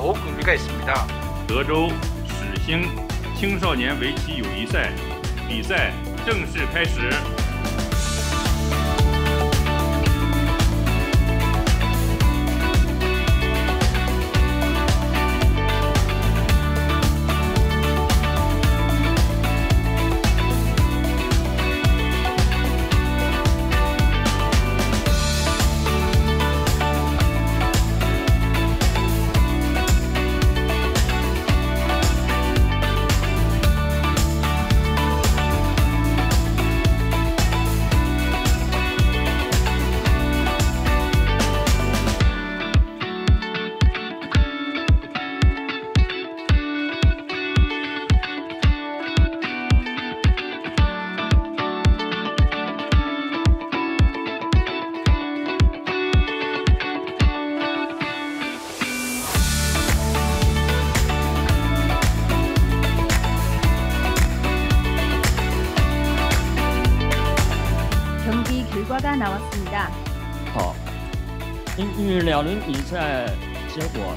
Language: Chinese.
더욱 의미가 있습니다. 德州始兴青少年围棋友谊赛比赛正式开始。 결과가 나왔습니다. 好，因因为两轮比赛结果